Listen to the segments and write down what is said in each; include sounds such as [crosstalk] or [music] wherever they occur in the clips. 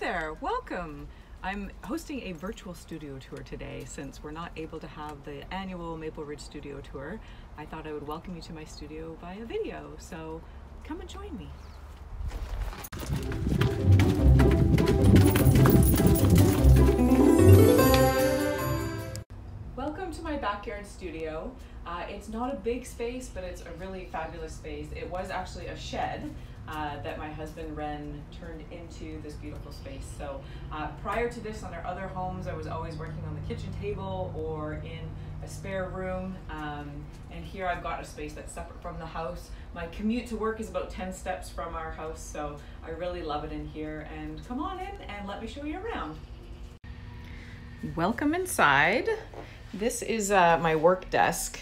there, welcome. I'm hosting a virtual studio tour today since we're not able to have the annual Maple Ridge Studio Tour. I thought I would welcome you to my studio via video, so come and join me. Welcome to my backyard studio. Uh, it's not a big space, but it's a really fabulous space. It was actually a shed uh, that my husband Ren turned into this beautiful space. So uh, prior to this, on our other homes, I was always working on the kitchen table or in a spare room. Um, and here I've got a space that's separate from the house. My commute to work is about 10 steps from our house, so I really love it in here. And come on in and let me show you around. Welcome inside. This is uh, my work desk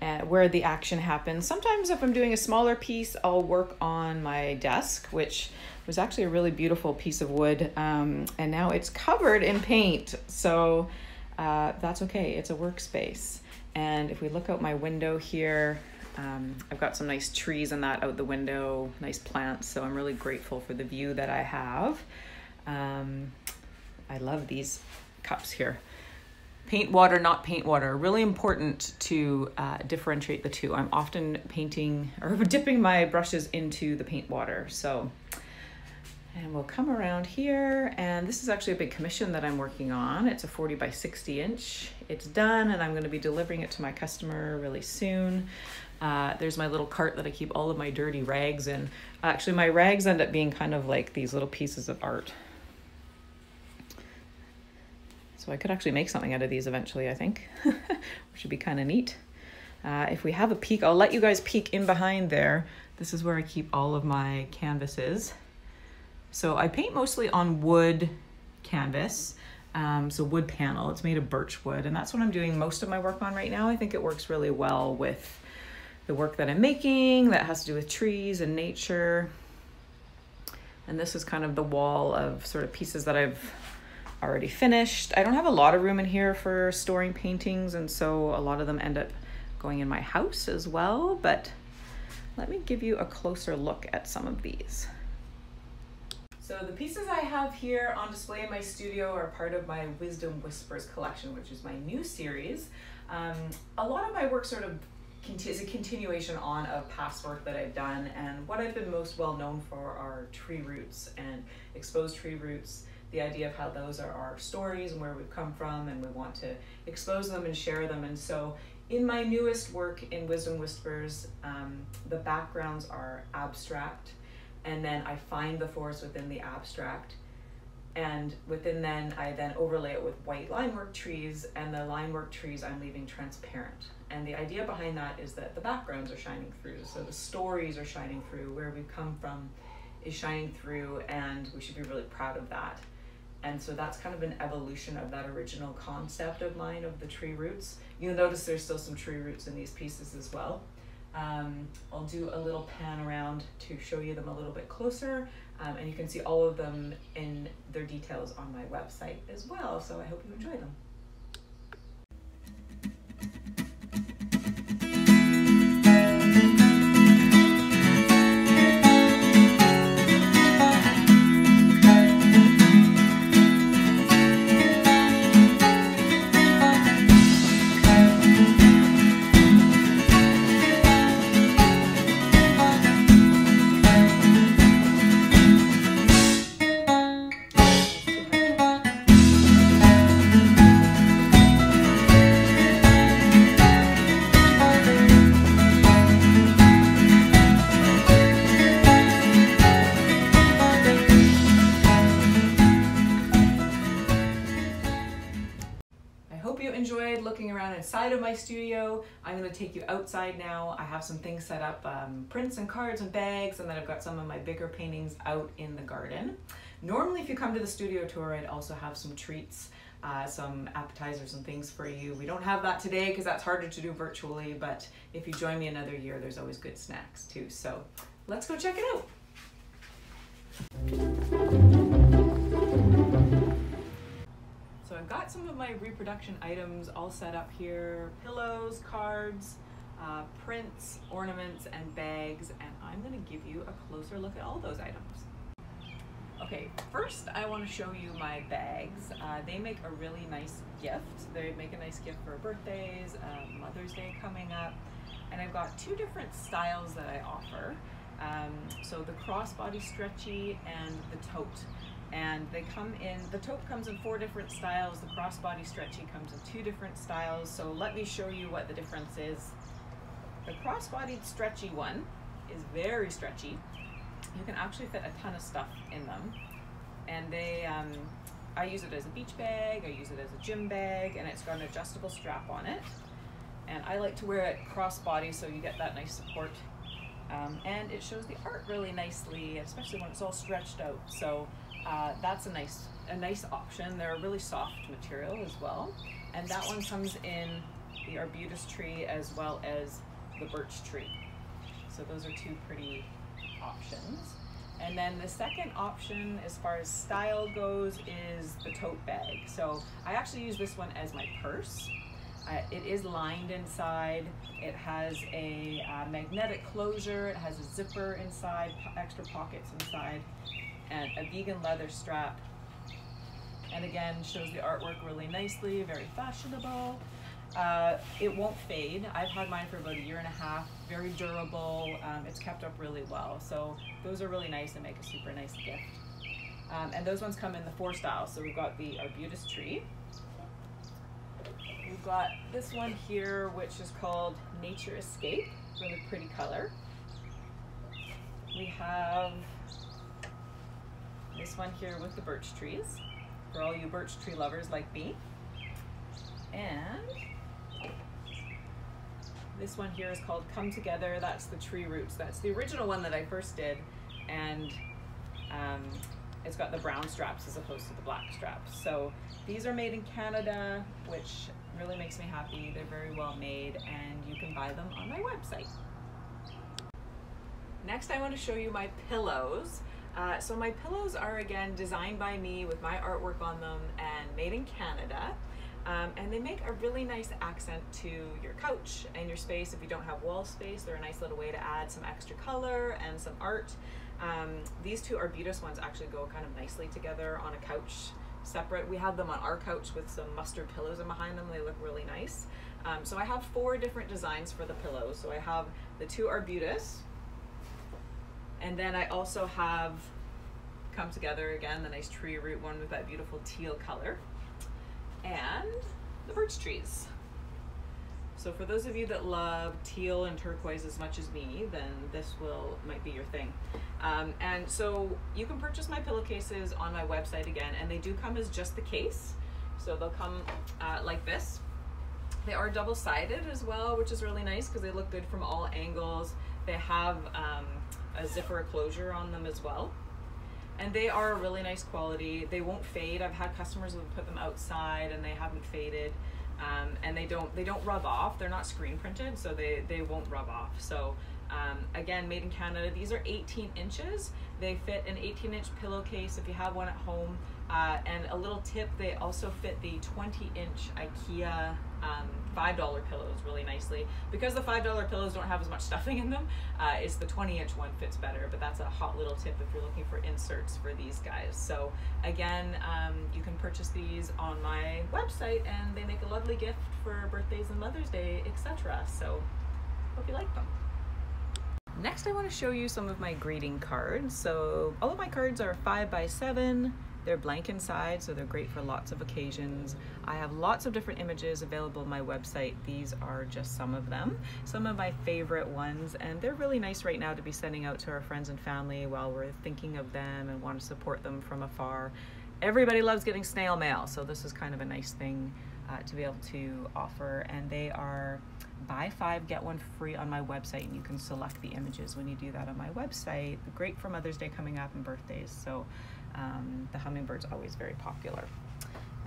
where the action happens. Sometimes, if I'm doing a smaller piece, I'll work on my desk, which was actually a really beautiful piece of wood, um, and now it's covered in paint. So uh, that's okay, it's a workspace. And if we look out my window here, um, I've got some nice trees and that out the window, nice plants. So I'm really grateful for the view that I have. Um, I love these cups here paint water, not paint water. Really important to uh, differentiate the two. I'm often painting [laughs] or dipping my brushes into the paint water. So, and we'll come around here and this is actually a big commission that I'm working on. It's a 40 by 60 inch. It's done and I'm gonna be delivering it to my customer really soon. Uh, there's my little cart that I keep all of my dirty rags in. Actually, my rags end up being kind of like these little pieces of art. So I could actually make something out of these eventually, I think, [laughs] which would be kind of neat. Uh, if we have a peek, I'll let you guys peek in behind there. This is where I keep all of my canvases. So I paint mostly on wood canvas, um, so wood panel. It's made of birch wood, and that's what I'm doing most of my work on right now. I think it works really well with the work that I'm making that has to do with trees and nature. And this is kind of the wall of sort of pieces that I've already finished. I don't have a lot of room in here for storing paintings, and so a lot of them end up going in my house as well, but let me give you a closer look at some of these. So the pieces I have here on display in my studio are part of my Wisdom Whispers collection, which is my new series. Um, a lot of my work sort of is a continuation on of past work that I've done, and what I've been most well known for are tree roots and exposed tree roots the idea of how those are our stories and where we've come from, and we want to expose them and share them. And so, in my newest work in Wisdom Whispers, um, the backgrounds are abstract, and then I find the forest within the abstract. And within then, I then overlay it with white linework trees, and the linework trees I'm leaving transparent. And the idea behind that is that the backgrounds are shining through, so the stories are shining through, where we've come from is shining through, and we should be really proud of that and so that's kind of an evolution of that original concept of mine of the tree roots. You'll notice there's still some tree roots in these pieces as well. Um, I'll do a little pan around to show you them a little bit closer, um, and you can see all of them in their details on my website as well, so I hope you enjoy them. Inside of my studio. I'm gonna take you outside now. I have some things set up, um, prints and cards and bags, and then I've got some of my bigger paintings out in the garden. Normally, if you come to the studio tour, I'd also have some treats, uh, some appetizers and things for you. We don't have that today because that's harder to do virtually, but if you join me another year, there's always good snacks too. So let's go check it out. I've got some of my reproduction items all set up here. Pillows, cards, uh, prints, ornaments, and bags, and I'm gonna give you a closer look at all those items. Okay, first I want to show you my bags. Uh, they make a really nice gift. They make a nice gift for birthdays, uh, Mother's Day coming up, and I've got two different styles that I offer. Um, so the crossbody stretchy and the tote. And they come in, the tote comes in four different styles, the crossbody stretchy comes in two different styles. So let me show you what the difference is. The crossbody stretchy one is very stretchy. You can actually fit a ton of stuff in them. And they, um, I use it as a beach bag, I use it as a gym bag, and it's got an adjustable strap on it. And I like to wear it crossbody so you get that nice support um, and it shows the art really nicely, especially when it's all stretched out. So uh, that's a nice a nice option. They're a really soft material as well, and that one comes in the arbutus tree as well as the birch tree. So those are two pretty options. And then the second option, as far as style goes, is the tote bag. So I actually use this one as my purse. Uh, it is lined inside. It has a uh, magnetic closure. It has a zipper inside, extra pockets inside, and a vegan leather strap. And again, shows the artwork really nicely, very fashionable. Uh, it won't fade. I've had mine for about a year and a half, very durable. Um, it's kept up really well. So those are really nice and make a super nice gift. Um, and those ones come in the four styles. So we've got the arbutus tree, We've got this one here, which is called Nature Escape, really pretty color. We have this one here with the birch trees, for all you birch tree lovers like me. And this one here is called Come Together. That's the tree roots. That's the original one that I first did. And um, it's got the brown straps as opposed to the black straps. So these are made in Canada, which really makes me happy. They're very well made and you can buy them on my website. Next I want to show you my pillows. Uh, so my pillows are again designed by me with my artwork on them and made in Canada. Um, and they make a really nice accent to your couch and your space. If you don't have wall space, they're a nice little way to add some extra color and some art. Um, these two Arbutus ones actually go kind of nicely together on a couch separate. We have them on our couch with some mustard pillows in behind them. They look really nice. Um, so I have four different designs for the pillows. So I have the two Arbutus, and then I also have come together again, the nice tree root one with that beautiful teal color, and the birch trees. So for those of you that love teal and turquoise as much as me, then this will might be your thing. Um, and so you can purchase my pillowcases on my website again, and they do come as just the case. So they'll come uh, like this. They are double-sided as well, which is really nice because they look good from all angles. They have um, a zipper closure on them as well. And they are a really nice quality. They won't fade. I've had customers who put them outside and they haven't faded um, and they don't they don't rub off. They're not screen printed, so they they won't rub off. So um, again, made in Canada. These are 18 inches. They fit an 18 inch pillowcase if you have one at home. Uh, and a little tip, they also fit the 20 inch IKEA um, $5 pillows really nicely. Because the $5 pillows don't have as much stuffing in them, uh, it's the 20 inch one fits better, but that's a hot little tip if you're looking for inserts for these guys. So again, um, you can purchase these on my website and they make a lovely gift for birthdays and Mother's Day, etc. So hope you like them. Next, I want to show you some of my greeting cards. So all of my cards are five by seven. They're blank inside, so they're great for lots of occasions. I have lots of different images available on my website. These are just some of them, some of my favorite ones, and they're really nice right now to be sending out to our friends and family while we're thinking of them and want to support them from afar. Everybody loves getting snail mail, so this is kind of a nice thing uh, to be able to offer. And they are buy five, get one free on my website, and you can select the images when you do that on my website. Great for Mother's Day coming up and birthdays, so um, the hummingbird's always very popular.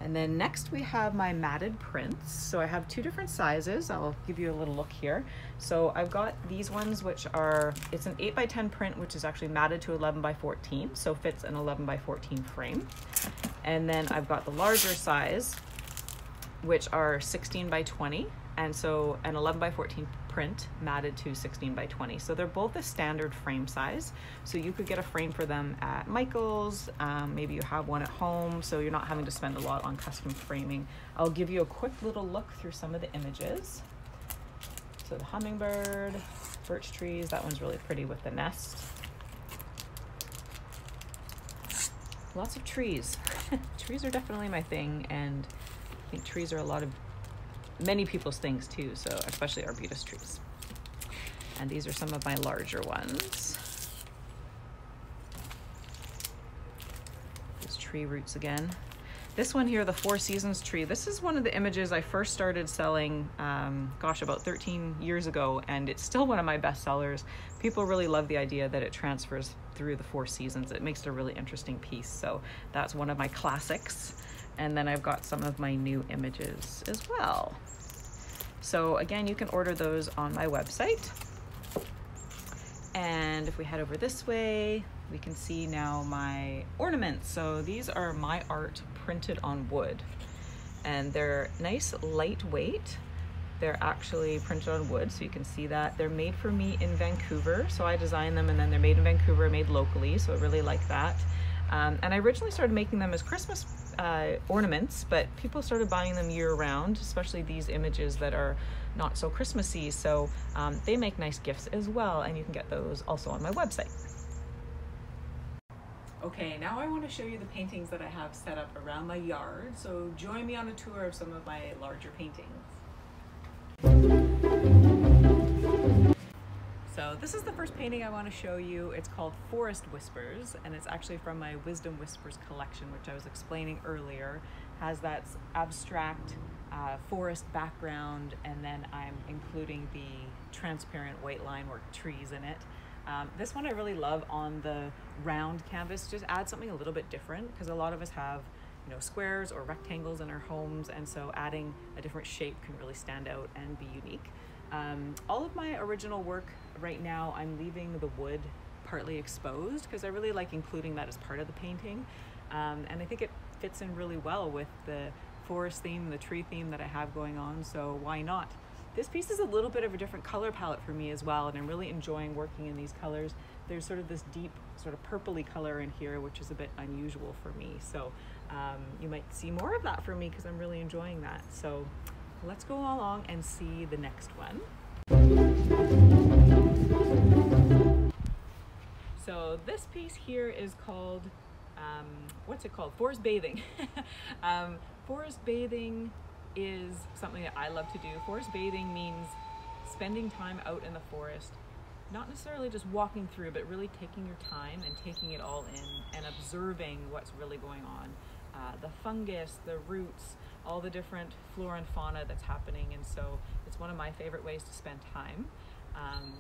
And then next we have my matted prints. So I have two different sizes. I'll give you a little look here. So I've got these ones which are, it's an 8 by 10 print which is actually matted to 11 by 14 so fits an 11 by 14 frame. And then I've got the larger size which are 16 by 20 and so an 11 by 14 print matted to 16 by 20 so they're both a standard frame size. So you could get a frame for them at michael's um, maybe you have one at home so you're not having to spend a lot on custom framing. I'll give you a quick little look through some of the images. So the hummingbird birch trees that one's really pretty with the nest. Lots of trees. [laughs] Trees are definitely my thing and i think trees are a lot of many people's things too, so especially arbutus trees. And these are some of my larger ones. These tree roots again. This one here, the Four Seasons tree, this is one of the images I first started selling, um, gosh, about 13 years ago, and it's still one of my best sellers. People really love the idea that it transfers through the four seasons. It makes it a really interesting piece. So that's one of my classics. And then I've got some of my new images as well. So again, you can order those on my website. And if we head over this way, we can see now my ornaments. So these are my art printed on wood. And they're nice, lightweight. They're actually printed on wood, so you can see that. They're made for me in Vancouver. So I designed them and then they're made in Vancouver, made locally. So I really like that. Um, and I originally started making them as Christmas uh, ornaments, but people started buying them year round, especially these images that are not so Christmassy. So um, they make nice gifts as well, and you can get those also on my website. Okay, now I want to show you the paintings that I have set up around my yard. So join me on a tour of some of my larger paintings. This is the first painting I want to show you. It's called Forest Whispers, and it's actually from my Wisdom Whispers collection, which I was explaining earlier. Has that abstract uh, forest background, and then I'm including the transparent white line work trees in it. Um, this one I really love on the round canvas. Just add something a little bit different because a lot of us have you know squares or rectangles in our homes, and so adding a different shape can really stand out and be unique. Um, all of my original work right now, I'm leaving the wood partly exposed because I really like including that as part of the painting. Um, and I think it fits in really well with the forest theme, the tree theme that I have going on, so why not? This piece is a little bit of a different color palette for me as well, and I'm really enjoying working in these colors. There's sort of this deep, sort of purpley color in here, which is a bit unusual for me. So um, you might see more of that for me because I'm really enjoying that. So let's go along and see the next one. So this piece here is called, um, what's it called? Forest bathing. [laughs] um, forest bathing is something that I love to do. Forest bathing means spending time out in the forest, not necessarily just walking through, but really taking your time and taking it all in and observing what's really going on. Uh, the fungus, the roots, all the different flora and fauna that's happening. And so it's one of my favorite ways to spend time. Um,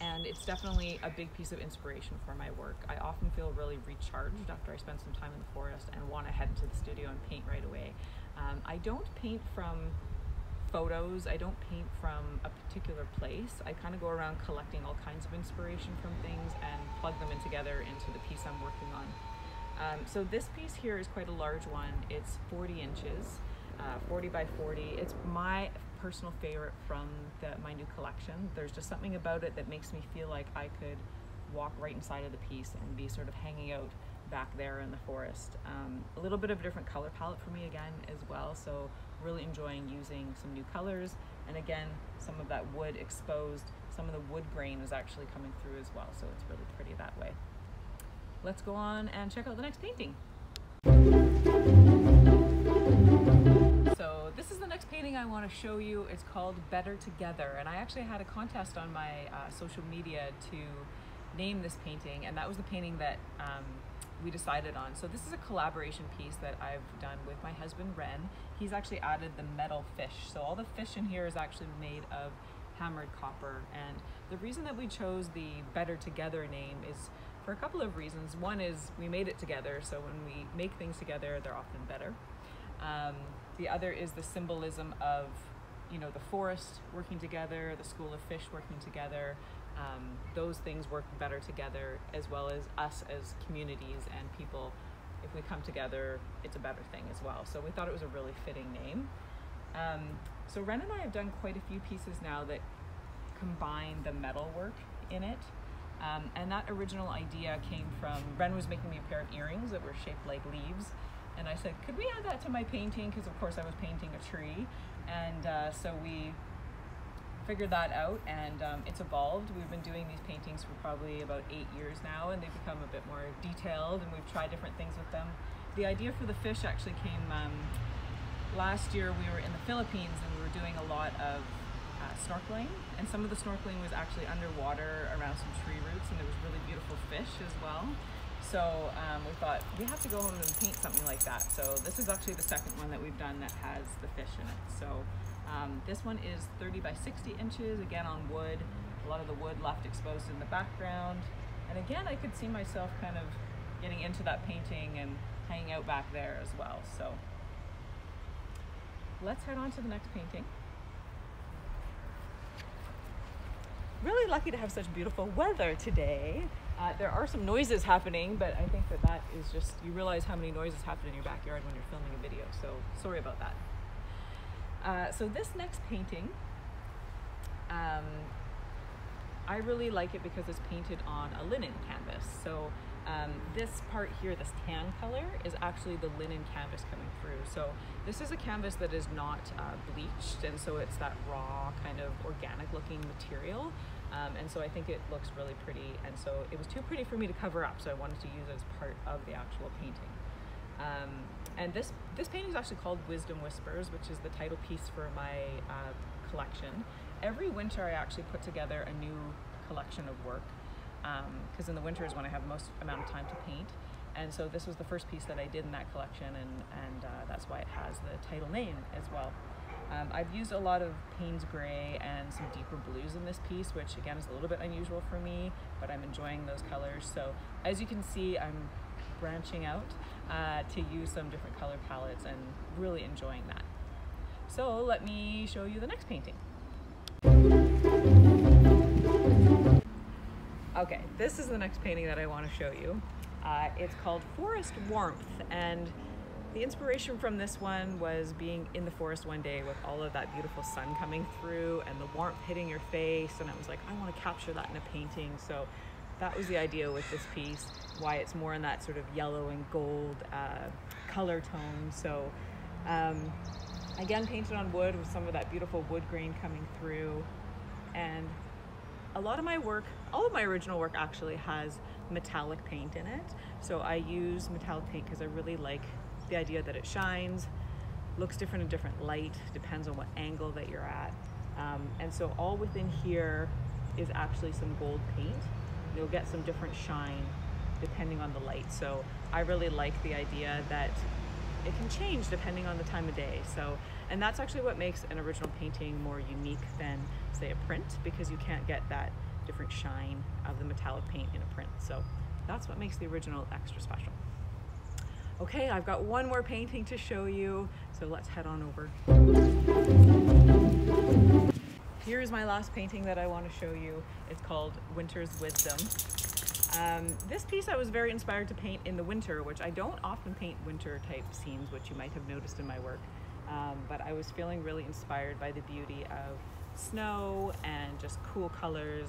and it's definitely a big piece of inspiration for my work. I often feel really recharged after I spend some time in the forest and want to head into the studio and paint right away. Um, I don't paint from photos, I don't paint from a particular place. I kind of go around collecting all kinds of inspiration from things and plug them in together into the piece I'm working on. Um, so this piece here is quite a large one. It's 40 inches, uh, 40 by 40. It's my personal favorite from the, my new collection. There's just something about it that makes me feel like I could walk right inside of the piece and be sort of hanging out back there in the forest. Um, a little bit of a different color palette for me again as well, so really enjoying using some new colors. And again, some of that wood exposed, some of the wood grain is actually coming through as well, so it's really pretty that way let's go on and check out the next painting. Is painting I want to show you. It's called Better Together. And I actually had a contest on my uh, social media to name this painting. And that was the painting that um, we decided on. So this is a collaboration piece that I've done with my husband, Ren. He's actually added the metal fish. So all the fish in here is actually made of hammered copper. And the reason that we chose the Better Together name is for a couple of reasons. One is we made it together, so when we make things together, they're often better. Um, the other is the symbolism of, you know, the forest working together, the school of fish working together. Um, those things work better together, as well as us as communities and people. If we come together, it's a better thing as well. So we thought it was a really fitting name. Um, so Ren and I have done quite a few pieces now that combine the metal work in it. Um, and that original idea came from Ren was making me a pair of earrings that were shaped like leaves. And I said, could we add that to my painting? Because of course I was painting a tree. And uh, so we figured that out and um, it's evolved. We've been doing these paintings for probably about eight years now and they've become a bit more detailed and we've tried different things with them. The idea for the fish actually came um, last year we were in the Philippines and we were doing a lot of uh, snorkeling and some of the snorkeling was actually underwater around some tree roots and there was really beautiful fish as well. So um, we thought we have to go home and paint something like that. So this is actually the second one that we've done that has the fish in it. So um, this one is 30 by 60 inches, again on wood, a lot of the wood left exposed in the background. And again, I could see myself kind of getting into that painting and hanging out back there as well. So let's head on to the next painting. Really lucky to have such beautiful weather today. Uh, there are some noises happening, but I think that that is just, you realize how many noises happen in your backyard when you're filming a video, so sorry about that. Uh, so this next painting, um, I really like it because it's painted on a linen canvas. So um, this part here, this tan color, is actually the linen canvas coming through. So this is a canvas that is not uh, bleached, and so it's that raw kind of organic looking material. Um, and so I think it looks really pretty. And so it was too pretty for me to cover up, so I wanted to use it as part of the actual painting. Um, and this this painting is actually called Wisdom Whispers, which is the title piece for my uh, collection. Every winter, I actually put together a new collection of work because um, in the winter is when I have most amount of time to paint. And so this was the first piece that I did in that collection, and and uh, that's why it has the title name as well. Um, I've used a lot of Payne's Gray and some deeper blues in this piece, which again is a little bit unusual for me, but I'm enjoying those colors. So as you can see, I'm branching out uh, to use some different color palettes and really enjoying that. So let me show you the next painting. Okay, this is the next painting that I want to show you. Uh, it's called Forest Warmth and the inspiration from this one was being in the forest one day with all of that beautiful sun coming through and the warmth hitting your face and I was like I want to capture that in a painting so that was the idea with this piece why it's more in that sort of yellow and gold uh, color tone. So um, again, painted on wood with some of that beautiful wood grain coming through. And a lot of my work, all of my original work actually has metallic paint in it. So I use metallic paint because I really like the idea that it shines, looks different in different light, depends on what angle that you're at. Um, and so all within here is actually some gold paint. You'll get some different shine depending on the light. So I really like the idea that it can change depending on the time of day. So, and that's actually what makes an original painting more unique than say a print because you can't get that different shine of the metallic paint in a print. So that's what makes the original extra special. Okay, I've got one more painting to show you, so let's head on over. Here's my last painting that I want to show you. It's called Winter's Wisdom. Um, this piece I was very inspired to paint in the winter, which I don't often paint winter type scenes, which you might have noticed in my work. Um, but I was feeling really inspired by the beauty of snow and just cool colors.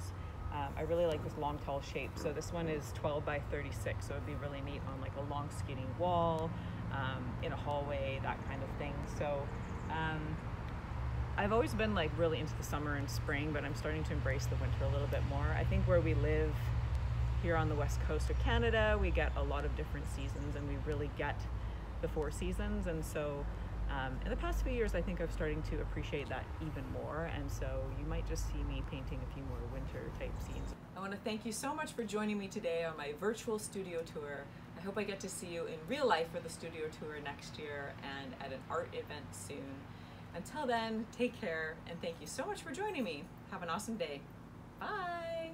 Um, I really like this long tall shape. So this one is 12 by 36, so it'd be really neat on like a long skinny wall, um, in a hallway, that kind of thing. So um, I've always been like really into the summer and spring, but I'm starting to embrace the winter a little bit more. I think where we live here on the west coast of Canada, we get a lot of different seasons and we really get the four seasons. And so um, in the past few years, I think I'm starting to appreciate that even more. And so you might just see me painting a few more winter type scenes. I want to thank you so much for joining me today on my virtual studio tour. I hope I get to see you in real life for the studio tour next year and at an art event soon. Until then, take care and thank you so much for joining me. Have an awesome day. Bye.